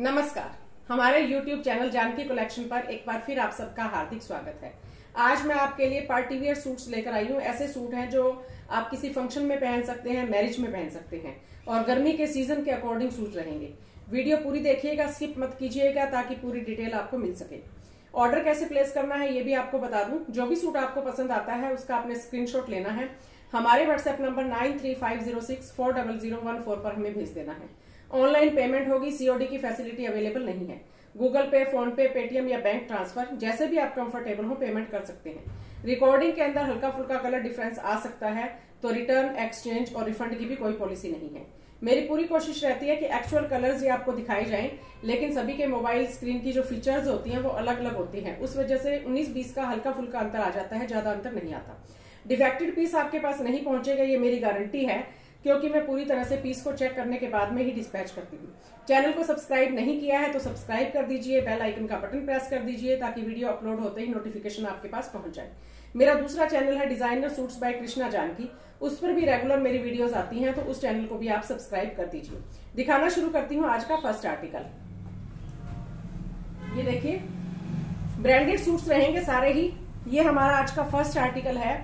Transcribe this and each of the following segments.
नमस्कार। हमारे YouTube channel Janaki collection पर एक बार फिर आप सबका हार्दिक स्वागत है। आज मैं आपके लिए पार्टी वियर सूट्स लेकर आई हूँ। ऐसे सूट हैं जो आप किसी फ़ंक्शन में पहन सकते हैं मैरिज में पहन सकते हैं और गर्मी के सीज़न के अकॉर्डिंग सूट रहेंगे। वीडियो पूरी देखिएगा स्किप मत कीजिएगा ताकि पूरी डिटेल आपको मिल सके। ऑर्डर कैसे प्लेस करना है ये भी आपको बता दूँ। जो भी सूट आपको पसंद आता है, उसका आपने स्क्रीनशॉट लेना है। हमारे WhatsApp number nine three five zero six four double zero one four पर हमें भेज देना है। ऑनलाइन पेमेंट होगी सीओडी की फैसिलिटी अवेलेबल नहीं है। गूगल पे फ़ोन पे पेटीएम या बैंक ट्रांसफ़र जैसे भी आप कंफर्टेबल हो पेमेंट कर सकते हैं। रिकॉर्डिंग के अंदर हल्का फुल्का कलर डिफरेंस आ सकता है तो रिटर्न एक्सचेंज और रिफंड की भी कोई पॉलिसी नहीं है। मेरी पूरी कोशिश रहती है कि एक्चुअल कलर्स ये आपको दिखाई जाएँ, लेकिन सभी के मोबाइल स्क्रीन की जो फीचर्स होती हैं, वो अलग अलग होती हैं। उस वजह से 19-20 का हल्का फुल्का अंतर आ जाता है, ज़्यादा अंतर नहीं आता। डिफेक्टेड पीस आपके पास नहीं पहुंचेगा, ये मेरी गारंटी है क्योंकि मैं पूरी तरह से पीस को चेक करने के बाद में ही डिस्पैच करती हूँ। चैनल को सब्सक्राइब नहीं किया है तो सब्सक्राइब कर दीजिए बेल आइकन का बटन प्रेस कर दीजिए ताकि वीडियो अपलोड होते ही नोटिफिकेशन आपके पास पहुँच जाए। मेरा दूसरा चैनल है designer suits by Krishna Janki उस पर भी रेगुलर मेरी वीडियोस आती हैं तो उस चैनल को भी आप सब्सक्राइब कर दीजिए। दिखाना शुरू करती हूँ आज का फ़र्स्ट आर्टिकल ये देखिए ब्रांडेड सूट्स रहेंगे सारे ही। ये हमारा आज का फ़र्स्ट आर्टिकल है।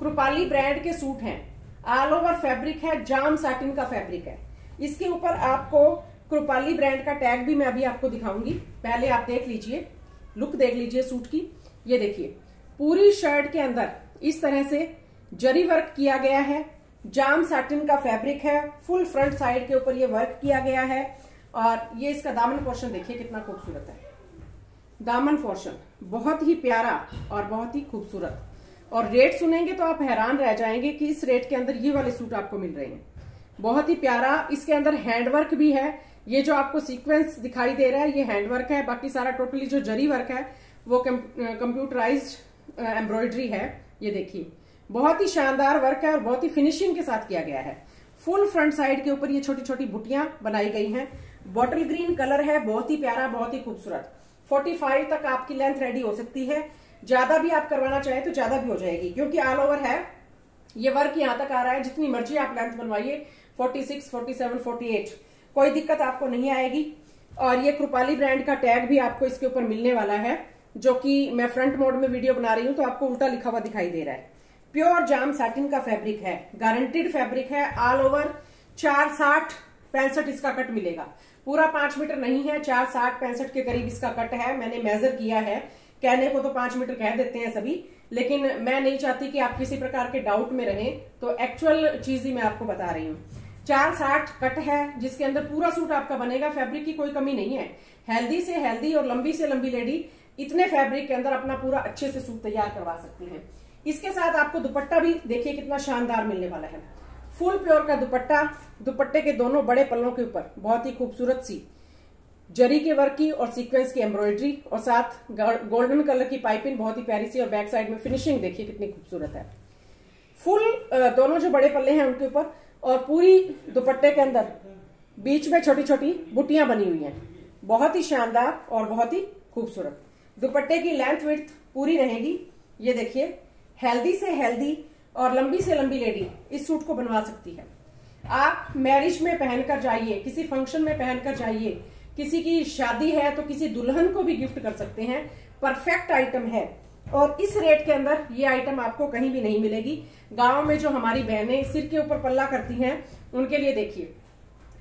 कृपाली ब्रांड के सूट हैं। ऑल ओवर फैब्रिक है, जाम साटिन का फैब्रिक है। इसके ऊपर आपको कृपाली ब्रांड का टैग भी मैं अभी आपको दिखाऊँगी। पहले आप देख लीजिए लुक देख लीजिए सूट की। ये देखिए, पूरी शर्ट के अंदर इस तरह से जरी वर्क किया गया है। जाम साटिन का फैब्रिक है फुल फ्रंट साइड के ऊपर ये वर्क किया गया है। और ये इसका दामन पोर्शन देखिए कितना खूबसूरत है। दामन पोर्शन बहुत ही प्यारा और बहुत ही खूबसूरत। और रेट सुनेंगे तो आप हैरान रह जाएँगे कि इस रेट के अंदर ये वाले सूट आपको मिल रहे हैं। बहुत ही प्यारा, इसके अंदर हैंडवर्क भी है। ये जो आपको सीक्वेंस दिखाई दे रहा है, ये हैंडवर्क है, बाकी सारा टोटली जो जरी वर्क है, वो कंप्यूटराइज एम्ब्रॉयडरी है। ये देखिए, बहुत ही शानदार वर्क है और बहुत ही फिनिशिंग के साथ किया गया है। फुल फ्रंट साइड के ऊपर ये छोटी छोटी बुटियाँ बनाई गई हैं। बॉटल ग्रीन कलर है, बहुत ही प्यारा, बहुत ही खूबसूरत। 45 तक आपकी लेंथ रेडी हो सकती है। ज़्यादा भी आप करवाना चाहें तो ज़्यादा भी हो जाएगी क्योंकि ऑल ओवर है। ये वर्क यहाँ तक आ रहा है जितनी मर्ज़ी आप लेंथ बनवाइए 46, 47, 48 कोई दिक्कत आपको नहीं आएगी। और ये कृपाली ब्रांड का टैग भी आपको इसके ऊपर मिलने वाला है जो कि मैं फ्रंट मोड में वीडियो बना रही हूँ तो आपको उल्टा लिखा हुआ दिखाई दे रहा है। प्योर जाम सैटिन का फैब्रिक है गारंटेड फैब्रिक है ऑल ओवर चार साठ पैंसठ इसका कट मिलेगा। पूरा पाँच मीटर नहीं है चार साठ पैंसठ के करीब इसका कट है मैंने मेजर किया है। कहने को तो पाँच मीटर कह देते हैं सभी, लेकिन मैं नहीं चाहती कि आप किसी प्रकार के डाउट में रहें तो एक्चुअल चीज़ ही मैं आपको बता रही हूँ। चार साठ कट है, जिसके अंदर पूरा सूट आपका बनेगा फैब्रिक की कोई कमी नहीं है। हेल्दी से हेल्दी और लंबी से लंबी लेडी इतने फैब्रिक के अंदर अपना पूरा अच्छे से सूट तैयार करवा सकती है। इसके साथ आपको दुपट्टा भी देखिए कितना शानदार मिलने वाला है। फुल प्योर का दुपट्टा, दुपट्टे के दोनों बड़े पल्लों के ऊपर, बहुत ही खूबसूरत सी। जरी के वर्क की और सीक्वेंस की एम्ब्रॉयडरी और साथ गोल्डन कलर की पाइपिंग बहुत ही प्यारी सी और बैक साइड में फिनिशिंग देखिए कितनी खूबसूरत है। फुल दोनों जो बड़े पल्ले हैं उनके ऊपर और पूरी दुपट्टे के अंदर बीच में छोटी छोटी बुटियाँ बनी हुई हैं। बहुत ही शानदार और बहुत ही खूबसूरत। दुपट्टे की लेंथ विथ पूरी रहेगी। ये देखिए हेल्दी से हेल्दी और लंबी से लंबी लेडी इस सूट को बनवा सकती है। आप मैरिज में पहनकर जाइए, किसी फ़ंक्शन में पहनकर जाइए किसी की शादी है तो किसी दुल्हन को भी गिफ्ट कर सकते हैं। परफेक्ट आइटम है। और इस रेट के अंदर ये आइटम आपको कहीं भी नहीं मिलेगी। गाँव में जो हमारी बहनें सिर के ऊपर पल्ला करती हैं, उनके लिए देखिए,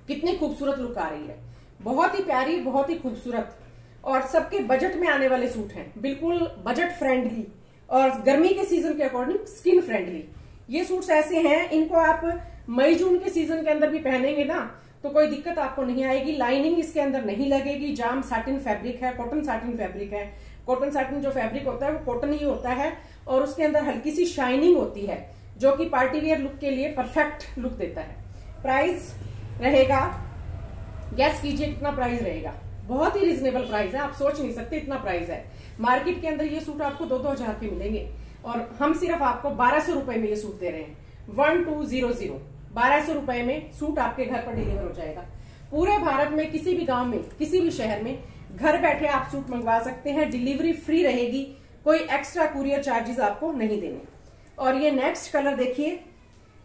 कितनी खूबसूरत लुक आ रही है। बहुत ही प्यारी, बहुत ही खूबसूरत। और सबके बजट में आने वाले सूट हैं। बिल्कुल बजट फ्रेंडली और गर्मी के सीज़न के अकॉर्डिंग स्किन फ्रेंडली ये सूट्स ऐसे हैं, इनको आप मई, जून के सीज़न के अंदर भी पहनेंगे ना तो कोई दिक्कत आपको नहीं आएगी। लाइनिंग इसके अंदर नहीं लगेगी। जाम साटिन फैब्रिक है कॉटन साटिन फैब्रिक है। कॉटन साटिन जो फैब्रिक होता है, वो कॉटन ही होता है और उसके अंदर हल्की सी शाइनिंग होती है, जो कि पार्टी वियर लुक के लिए परफेक्ट लुक देता है। प्राइस रहेगा। गैस कीजिए कितना प्राइस रहेगा। बहुत ही रिजनेबल प्राइस है। आप सोच नहीं सकते इतना प्राइस है। मार्केट के अंदर ये सूट आपको दो दो हज़ार के मिलेंगे और हम सिर्फ़ आपको बारह सौ रुपए में ये सूट दे रहे हैं। वन टू ज़ीरो ज़ीरो बारह सौ रुपए में सूट आपके घर पर डिलीवर हो जाएगा। पूरे भारत में, किसी भी गाँव में, किसी भी शहर में घर बैठे आप सूट मंगवा सकते हैं डिलीवरी फ्री रहेगी, कोई एक्स्ट्रा कुरियर चार्जेस आपको नहीं देने। और ये नेक्स्ट कलर देखिए,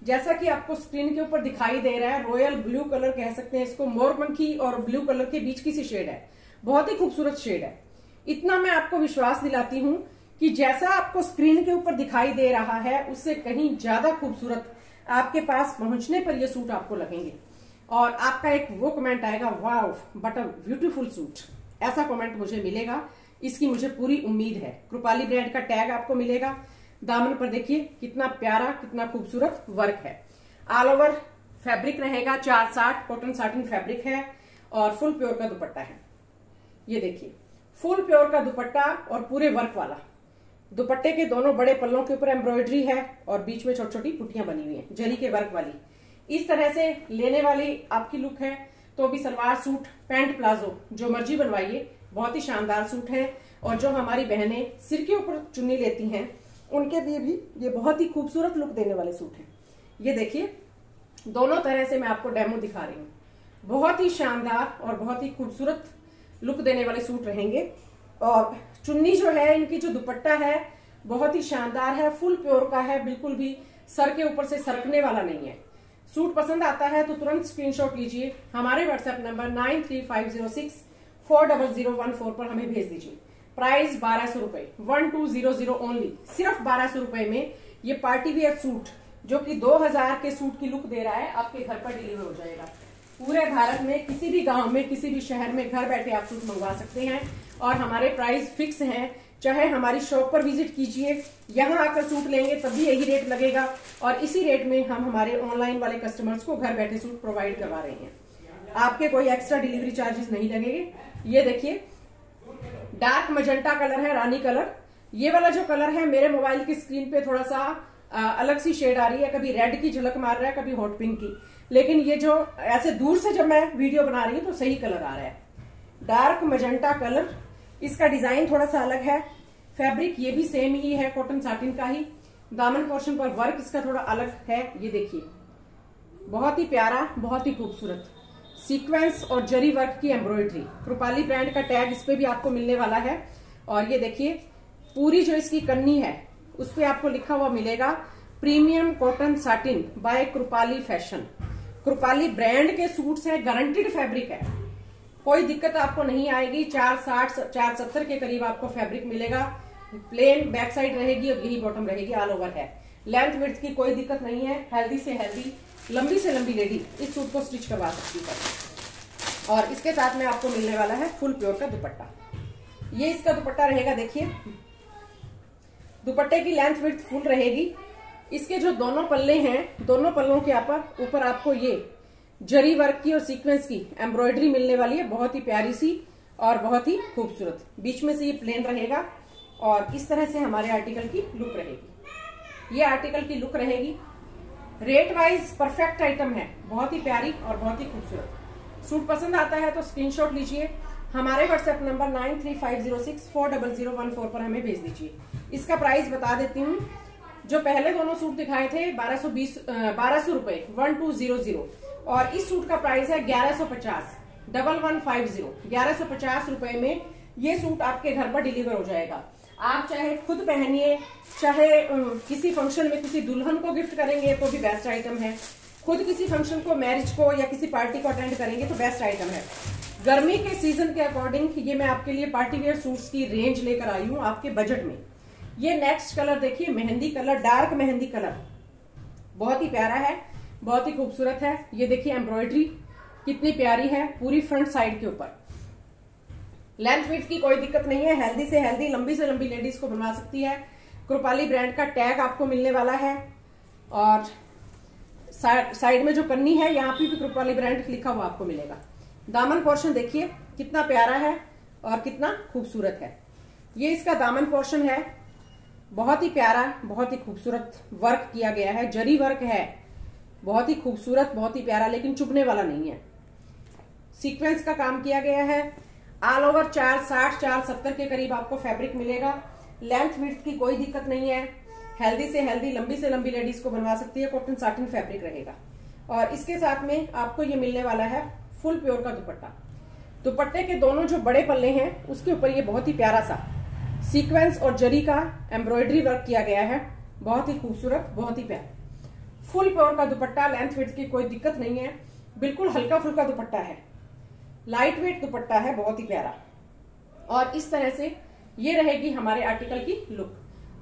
जैसा कि आपको स्क्रीन के ऊपर दिखाई दे रहा है रॉयल ब्लू कलर कह सकते हैं इसको मोरपंखी और ब्लू कलर के बीच की सी शेड है। बहुत ही खूबसूरत शेड है। इतना मैं आपको विश्वास दिलाती हूँ कि जैसा आपको स्क्रीन के ऊपर दिखाई दे रहा है, उससे कहीं ज़्यादा खूबसूरत आपके पास पहुँचने पर ये सूट आपको लगेंगे। और आपका एक वो कमेंट आएगा wow but a beautiful suit ऐसा कमेंट मुझे मिलेगा। इसकी मुझे पूरी उम्मीद है। कृपाली ब्रांड का टैग आपको मिलेगा। दामन पर देखिए, कितना प्यारा, कितना खूबसूरत वर्क है। ऑल ओवर फैब्रिक रहेगा, चार साठ कॉटन साटिन फैब्रिक है और फुल प्योर का दुपट्टा है। ये देखिए फुल प्योर का दुपट्टा और पूरे वर्क वाला। दुपट्टे के दोनों बड़े पल्लों के ऊपर एम्ब्रॉयडरी है और बीच में छोटी छोटी पुटियाँ बनी हुई है जरी के वर्क वाली। इस तरह से लेने वाली आपकी लुक है तो अभी सलवार सूट, पैंट प्लाजो, जो मर्ज़ी बनवाइए, बहुत ही शानदार सूट है। और जो हमारी बहनें सिर के ऊपर चुन्नी लेती हैं, उनके लिए भी ये बहुत ही खूबसूरत लुक देने वाले सूट हैं। ये देखिए, दोनों तरह से मैं आपको डेमो दिखा रही हूँ। बहुत ही शानदार और बहुत ही खूबसूरत लुक देने वाले सूट रहेंगे। और चुन्नी जो है, इनकी जो दुपट्टा है, बहुत ही शानदार है, फुल प्योर का है, बिल्कुल भी सर के ऊपर से सरकने वाला नहीं है। सूट पसंद आता है तो तुरंत स्क्रीनशॉट लीजिए। हमारे WhatsApp number nine three five zero six four double zero one four पर हमें भेज दीजिए। प्राइस बारह सौ रुपये one two zero zero only सिर्फ़ बारह सौ रुपये में ये पार्टी वेयर सूट, जो कि दो हज़ार के सूट की लुक दे रहा है, आपके घर पर डिलीवर हो जाएगा। पूरे भारत में किसी भी गाँव में, किसी भी शहर में घर बैठे आप सूट मंगवा सकते हैं और हमारे प्राइस फिक्स हैं। चाहे हमारी शॉप पर विज़िट कीजिए, यहाँ आकर सूट लेंगे तब भी यही रेट लगेगा और इसी रेट में हम हमारे ऑनलाइन वाले कस्टमर्स को घर बैठे सूट प्रोवाइड करवा रहे हैं। आपके कोई एक्स्ट्रा डिलीवरी चार्जेस नहीं लगेंगे। ये देखिए डार्क मजेंटा कलर है, रानी कलर ये वाला जो कलर है, मेरे मोबाइल की स्क्रीन पे थोड़ा सा अलग सी शेड आ रही है। कभी रेड की झलक मार रहा है, कभी हॉट पिंक की। लेकिन ये जो, ऐसे दूर से जब मैं वीडियो बना रही हूँ तो सही कलर आ रहा है। Dark magenta colour. इसका डिज़ाइन थोड़ा सा अलग है। फैब्रिक ये भी सेम ही है, कॉटन साटिन का ही। दामन पोर्शन पर वर्क इसका थोड़ा अलग है, ये देखिए। बहुत ही प्यारा, बहुत ही खूबसूरत। सीक्वेंस और जरी वर्क की एम्ब्रॉयडरी। कृपाली ब्रांड का टैग इस पे भी आपको मिलने वाला है। और ये देखिए, पूरी जो इसकी कन्नी है, उस पर आपको लिखा हुआ मिलेगा, premium cotton satin by Kripali fashion. Kripali brand के सूट्स हैं गारंटेड फैब्रिक है। कोई दिक्कत आपको नहीं आएगी, चार साठ, चार सत्तर के करीब आपको फैब्रिक मिलेगा। प्लेन बैक साइड रहेगी और यही बॉटम रहेगी ऑल ओवर है। लेंथ विथ की कोई दिक्कत नहीं है हेल्दी से हेल्दी लंबी से लंबी लेडी इस सूट को स्टिच करवा सकती है। और इसके साथ में आपको मिलने वाला है फुल प्योर का दुपट्टा। ये इसका दुपट्टा रहेगा, देखिए। दुपट्टे की लेंथ विथ फुल रहेगी। इसके जो दोनों पल्ले हैं, दोनों पल्लों के ऊपर ऊपर आपको ये जरी वर्क की और सीक्वेंस की एम्ब्रॉयडरी मिलने वाली है, बहुत ही प्यारी सी और बहुत ही खूबसूरत। बीच में से ये प्लेन रहेगा और इस तरह से हमारे आर्टिकल की लुक रहेगी। ये आर्टिकल की लुक रहेगी। रेट वाइज परफेक्ट आइटम है, बहुत ही प्यारी और बहुत ही खूबसूरत। सूट पसंद आता है तो स्क्रीनशॉट लीजिए। हमारे WhatsApp number nine three five zero six four double zero one four पर हमें भेज दीजिए। इसका प्राइस बता देती हूँ जो पहले दोनों सूट दिखाए थे, बारह सौ बीस बारह सौ रुपये वन टू ज़ीरो ज़ीरो और इस सूट का प्राइस है ग्यारह सौ पचास, डबल वन फाइव ज़ीरो, ग्यारह सौ पचास रुपये में ये सूट आपके घर पर डिलीवर हो जाएगा। आप चाहे खुद पहनिए, चाहे किसी फ़ंक्शन में किसी दुल्हन को गिफ्ट करेंगे तो भी बेस्ट आइटम है। खुद किसी फ़ंक्शन को मैरिज को या किसी पार्टी को अटेंड करेंगे तो बेस्ट आइटम है। गर्मी के सीज़न के अकॉर्डिंग ये मैं आपके लिए पार्टी वेयर सूट्स की रेंज लेकर आई हूँ आपके बजट में। ये नेक्स्ट कलर देखिए, mehndi colour dark mehndi colour बहुत ही प्यारा है, बहुत ही खूबसूरत है। ये देखिए एम्ब्रॉयडरी कितनी प्यारी है, पूरी फ्रंट साइड के ऊपर। लेंथ विथ की कोई दिक्कत नहीं है हेल्दी से हेल्दी लंबी से लंबी लेडीज़ को बनवा सकती है। कृपाली ब्रांड का टैग आपको मिलने वाला है। और साइड में जो पन्नी है, यहाँ पे भी कृपाली ब्रांड लिखा हुआ आपको मिलेगा। दामन पोर्शन देखिए, कितना प्यारा है और कितना खूबसूरत है। ये इसका दामन पोर्शन है। बहुत ही प्यारा, बहुत ही खूबसूरत वर्क किया गया है। जरी वर्क है। बहुत ही खूबसूरत, बहुत ही प्यारा, लेकिन चुभने वाला नहीं है। सीक्वेंस का काम किया गया है। ऑल ओवर चार, साठ, चार, सत्तर के करीब आपको फैब्रिक मिलेगा। लेंथ विथ की कोई दिक्कत नहीं है। हेल्दी से हेल्दी लंबी से लंबी लेडीज़ को बनवा सकती है। कॉटन साटन फैब्रिक रहेगा। और इसके साथ में आपको ये मिलने वाला है फुल प्योर का दुपट्टा। दुपट्टे के दोनों जो बड़े पल्ले हैं, उसके ऊपर ये बहुत ही प्यारा सा सीक्वेंस और जरी का एम्ब्रॉयडरी वर्क किया गया है। बहुत ही खूबसूरत, बहुत ही प्यारा। फुल प्योर का दुपट्टा लेंथ वेट की कोई दिक्कत नहीं है। बिल्कुल हल्का फुल्का दुपट्टा है। लाइट वेट दुपट्टा है, बहुत ही प्यारा। और इस तरह से ये रहेगी हमारे आर्टिकल की लुक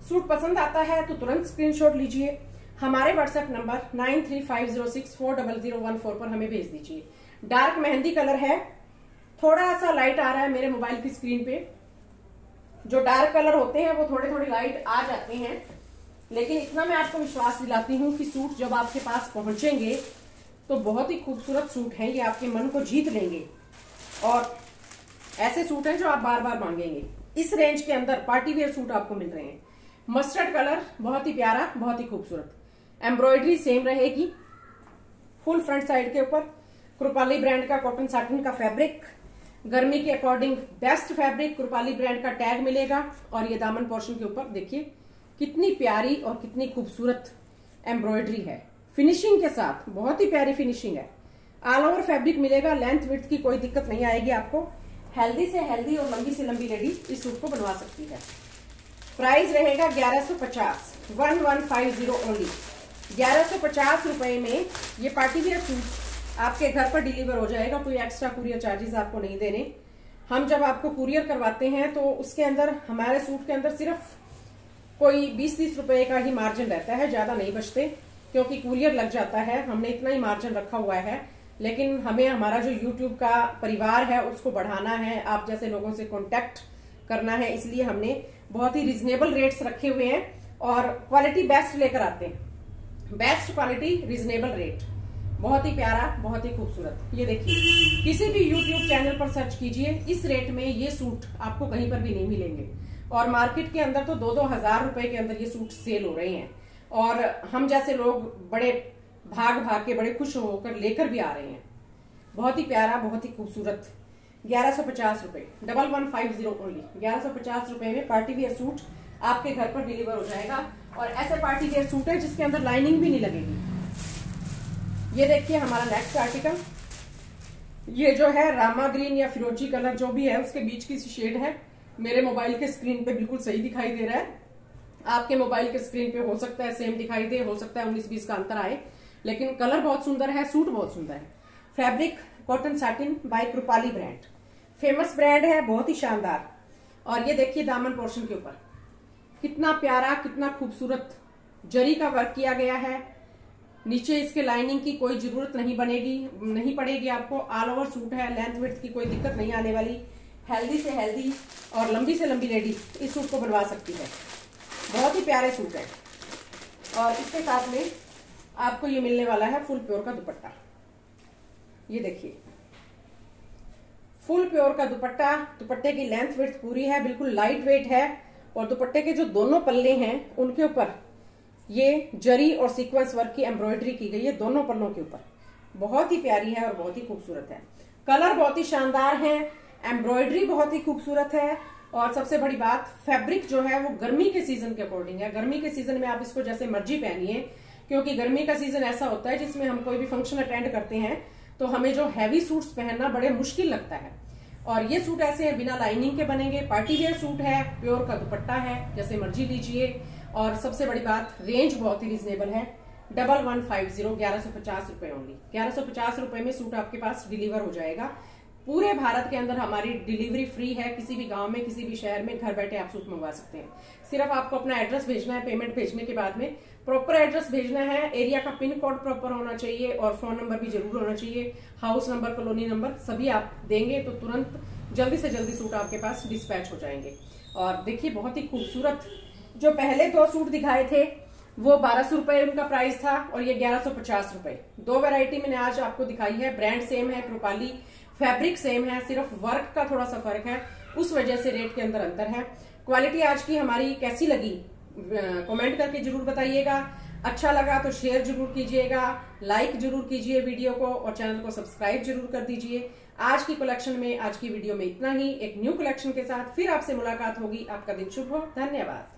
सूट पसंद आता है तो तुरंत स्क्रीनशॉट लीजिए। हमारे WhatsApp number nine three five zero six four double zero one four पर हमें भेज दीजिए। डार्क मेहंदी कलर है। थोड़ा सा लाइट आ रहा है मेरे मोबाइल की स्क्रीन पे। जो डार्क कलर होते हैं, वो थोड़े थोड़े लाइट आ जाते हैं। लेकिन इतना मैं आपको विश्वास दिलाती हूँ कि सूट जब आपके पास पहुँचेंगे तो बहुत ही खूबसूरत सूट है, ये आपके मन को जीत लेंगे और ऐसे सूट हैं जो आप बार बार मांगेंगे। इस रेंज के अंदर पार्टी वेयर सूट आपको मिल रहे हैं। मस्टर्ड कलर बहुत ही प्यारा, बहुत ही खूबसूरत। एम्ब्रॉयडरी सेम रहेगी। फुल फ्रंट साइड के ऊपर। कृपाली ब्रांड का कॉटन साटन का फैब्रिक गर्मी के according best fabric Kripali brand का टैग मिलेगा। और ये दामन पोर्शन के ऊपर देखिए, कितनी प्यारी और कितनी खूबसूरत एम्ब्रॉयडरी है। फिनिशिंग के साथ, बहुत ही प्यारी फिनिशिंग है। ऑल ओवर फैब्रिक मिलेगा लेंथ विथ की कोई दिक्कत नहीं आएगी आपको। हेल्दी से हेल्दी और लंबी से लंबी लेडी इस सूट को बनवा सकती है। प्राइस रहेगा ग्यारह सौ पचास one one five zero only ग्यारह सौ पचास रुपए में ये पार्टी वियर सूट आपके घर पर डिलीवर हो जाएगा, कोई एक्स्ट्रा कुरियर चार्जेस आपको नहीं देने। हम जब आपको कुरियर करवाते हैं तो उसके अंदर, हमारे सूट के अंदर सिर्फ़ कोई बीस तीस रुपए का ही मार्जिन रहता है, ज़्यादा नहीं बचते, क्योंकि कुरियर लग जाता है, हमने इतना ही मार्जिन रखा हुआ है। लेकिन हमें, हमारा जो यूट्यूब का परिवार है, उसको बढ़ाना है, आप जैसे लोगों से कॉन्टेक्ट करना है, इसलिए हमने बहुत ही रिजनेबल रेट्स रखे हुए हैं, और क्वालिटी बेस्ट लेकर आते हैं। बेस्ट क्वालिटी रिजनेबल रेट बहुत ही प्यारा, बहुत ही खूबसूरत। ये देखिए, किसी भी यूट्यूब चैनल पर सर्च कीजिए, इस रेट में ये सूट आपको कहीं पर भी नहीं मिलेंगे। और मार्केट के अंदर तो दो दो हज़ार रुपए के अंदर ये सूट सेल हो रहे हैं। और हम जैसे लोग बड़े भाग भाग के, बड़े खुश होकर लेकर भी आ रहे हैं। बहुत ही प्यारा, बहुत ही खूबसूरत। ग्यारह सौ पचास रुपए double one five zero only ग्यारह सौ पचास रुपए में पार्टी वेयर सूट आपके घर पर डिलीवर हो जाएगा। और ऐसे पार्टी वेयर सूट है जिसके अंदर लाइनिंग भी नहीं लगेगी। ये देखिए हमारा नेक्स्ट आर्टिकल ये जो है रामा ग्रीन या फिरोजी कलर जो भी है, उसके बीच की शेड है। मेरे मोबाइल के स्क्रीन पे बिल्कुल सही दिखाई दे रहा है। आपके मोबाइल के स्क्रीन पे हो सकता है सेम दिखाई दे, हो सकता है उन्नीस बीस का अंतर आए। लेकिन कलर बहुत सुंदर है सूट बहुत सुंदर है। Fabric cotton satin by Kripali brand famous brand है, बहुत ही शानदार। और ये देखिए दामन पोर्शन के ऊपर। कितना प्यारा, कितना खूबसूरत जरी का वर्क किया गया है। नीचे इसके लाइनिंग की कोई ज़रूरत नहीं बनेगी, नहीं पड़ेगी आपको। ऑल ओवर सूट है लेंथ विथ की कोई दिक्कत नहीं आने वाली। हेल्दी से हेल्दी और लंबी से लंबी लेडी इस सूट को बनवा सकती है। बहुत ही प्यारे सूट है। और इसके साथ में आपको ये मिलने वाला है फुल प्योर का दुपट्टा। ये देखिए। फुल प्योर का दुपट्टा, दुपट्टे की लेंथ वेथ पूरी है, बिल्कुल लाइट वेट है और दुपट्टे के जो दोनों पल्ले हैं, उनके ऊपर ये जरी और सीक्वेंस वर्क की एम्ब्रॉयडरी की गई है दोनों पल्लों के ऊपर। बहुत ही प्यारी है और बहुत ही खूबसूरत है। कलर बहुत ही शानदार है एम्ब्रॉयडरी बहुत ही खूबसूरत है और सबसे बड़ी बात फैब्रिक जो है वो गर्मी के सीज़न के अकॉर्डिंग है। गर्मी के सीज़न में आप इसको जैसे मर्ज़ी पहनिए, क्योंकि गर्मी का सीज़न ऐसा होता है जिसमें हम कोई भी फ़ंक्शन अटेंड करते हैं तो हमें जो हैवी सूट्स पहनना बड़े मुश्किल लगता है। और ये सूट ऐसे हैं, बिना लाइनिंग के बनेंगे। पार्टी वेयर सूट है प्योर का दुपट्टा है, जैसे मर्ज़ी लीजिए। और सबसे बड़ी बात रेंज बहुत ही रिजनेबल है। डबल वन फाइव ज़ीरो ग्यारह सौ पचास रुपए ओनली ग्यारह सौ पचास रुपए में सूट आपके पास डिलीवर हो जाएगा। पूरे भारत के अंदर हमारी डिलीवरी फ्री है। किसी भी गाँव में, किसी भी शहर में घर बैठे आप सूट मंगवा सकते हैं। सिर्फ़ आपको अपना एड्रेस भेजना है पेमेंट भेजने के बाद में। प्रॉपर एड्रेस भेजना है एरिया का पिन कोड प्रॉपर होना चाहिए और फ़ोन नंबर भी ज़रूर होना चाहिए। हाउस नंबर कॉलोनी नंबर सभी आप देंगे तो तुरंत जल्दी से जल्दी सूट आपके पास डिस्पैच हो जाएँगे। और देखिए, बहुत ही खूबसूरत जो पहले दो सूट दिखाए थे, वो बारह सौ रुपए उनका प्राइस था और ये ग्यारह सौ पचास रुपए। दो वेरायटी मैंने आज आपको दिखाई है। ब्रांड सेम है कृपाली फैब्रिक सेम है, सिर्फ़ वर्क का थोड़ा सा फ़र्क है। उस वजह से रेट के अंदर अंतर है। क्वालिटी आज की हमारी कैसी लगी? कमेंट करके ज़रूर बताइएगा। अच्छा लगा तो शेयर ज़रूर कीजिएगा। लाइक ज़रूर कीजिए वीडियो को और चैनल को सब्सक्राइब ज़रूर कर दीजिए। आज की कलेक्शन में, आज की वीडियो में इतना ही। एक न्यू कलेक्शन के साथ फिर आपसे मुलाकात होगी। आपका दिन शुभ हो। धन्यवाद।